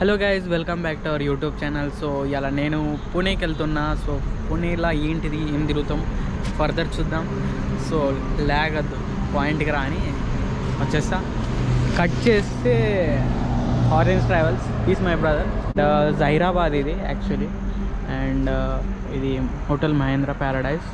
Hello guys welcome back to our YouTube channel so ఇలా నేను పూణేకి వెళ్తున్నా సో పూణేలో ఏంటిది ఏం తిరుగుతాం? ఫర్దర్ చూద్దాం. సో లేగద్దు పాయింట్కి పాయింట్కి రాని. వచ్చేస్తా. కట్ చేస్తే orange travels is my brother Zaheerabad ఇది యాక్చువల్లీ అండ్ uh, ఇది hotel Mahendra paradise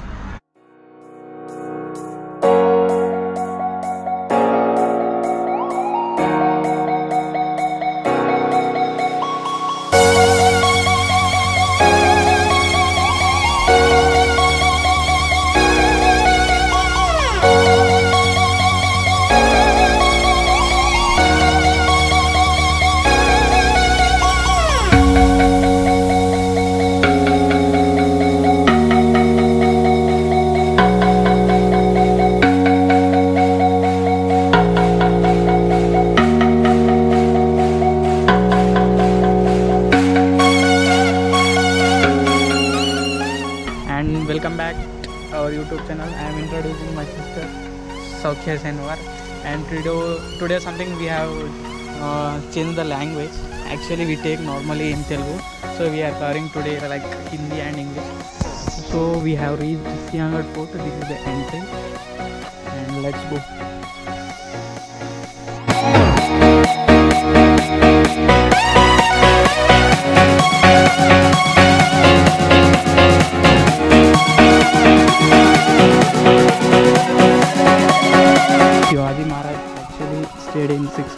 Saukhya Senwar and today today something we have uh, changed the language. Actually we take normally in Telugu. So we are covering today like Hindi and English. So we have reached Sinhagad Fort this is the entry and let's go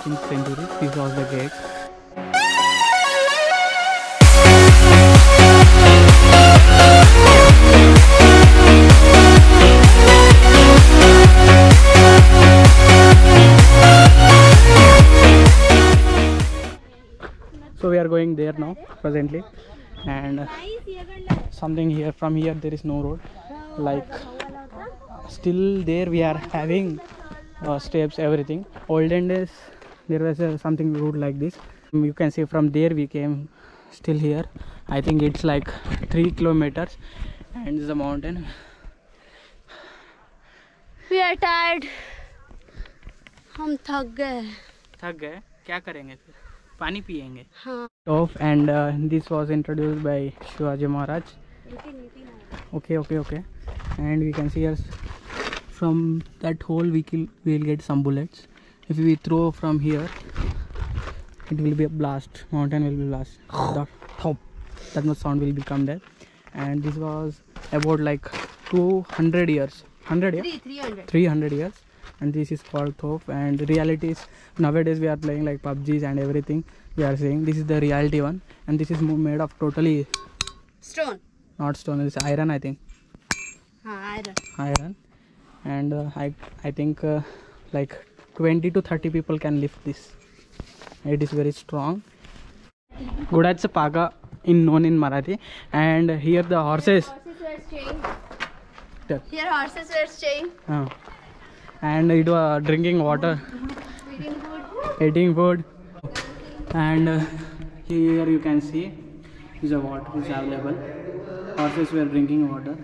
19th century. This was the gate. So we are going there now presently and something here from here there is no road like still there we are having uh, steps everything olden days there was uh, something road like this you can see from there we came still here i think it's like three kilometers and the mountain We are tired. हम थक गए थक गए क्या करेंगे फिर पानी हाँ and uh, this was introduced by shivaji maharaj okay okay okay and we can see here from that hole we will we will get some bullets if we throw from here it will be a blast. Mountain will be blast. That, thump, that much sound will become there. And this was about like 200 years. 100 years 300. 300 years. And this is called Thorpe and reality is nowadays we are playing like PUBGs and everything. We are saying this is the reality one. And this is made of totally stone. Not stone. It's iron I think. Ah, iron. Iron. And uh, I, I think uh, like 20 to 30 people can lift this it is very strong Gudacha Paga in known in Marathi and here the horses Tell. Here horses were staying. uh, and it was drinking water Eating food. eating food and uh, here you can see is a water is available horses were drinking water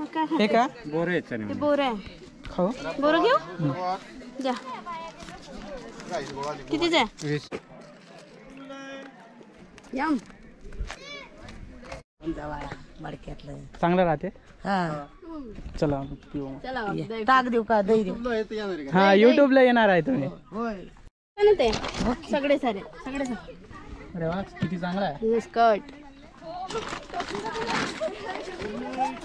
मग काय हे का खाते? ते bore आहे खाऊ bore घेऊ जा कितीच आहे यम. चांगलं राहते. चला पिऊ मग. चला बाबा, टाक देऊ का? दही देऊ. हा युट्यूबला येणार आहे तुम्ही. काय ना ते सगळे सारे सगळे सारे. अरे वा किती चांगला आहे. स्कर्ट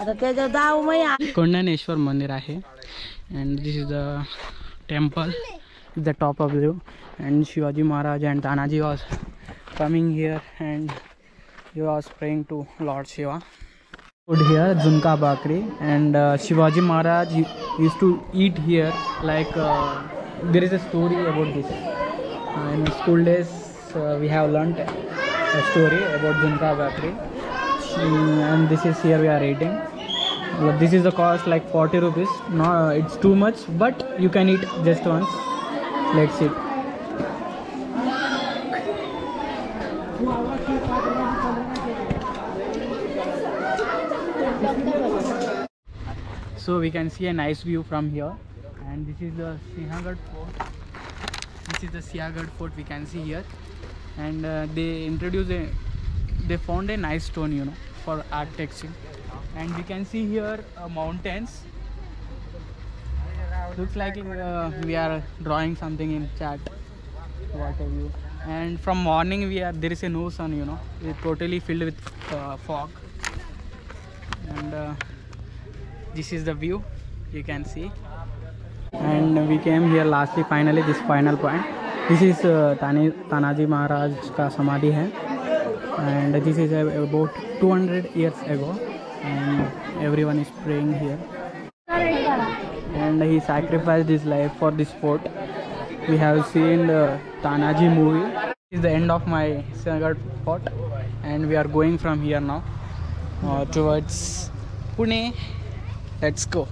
आता त्याच्या दाव मग कोंडणेश्वर मंदिर आहे. And this is the temple the top of view and Shivaji Maharaj and Tanaji was coming here and he was praying to Lord Shiva. Food here, Junka Bakri, and uh, Shivaji Maharaj used to eat here. Like uh, there is a story about this. Uh, in school days, uh, we have learnt a story about Junka Bakri, Mm, and this is here we are eating. This is the cost like 40 rupees. No, it's too much, but you can eat just once. Let's eat. So we can see a nice view from here, and this is the Sinhagad Fort. This is the Sinhagad Fort we can see here, and uh, they introduce a they found a nice stone you know for art architecture and we can see here uh, mountains. Looks like uh, we are drawing something in chat. What have you? And from morning we are there is a no sun you know. It's totally filled with uh, fog. And uh, this is the view you can see. And we came here lastly finally this final point. This is uh, Tani, Tanaji Maharaj ka samadhi hai. And this is about 200 years ago and everyone is praying here. And he sacrificed his life for this fort. We have seen the Tanaji movie. This is the end of my Srinagar fort and we are going from here now uh, towards Pune. Let's go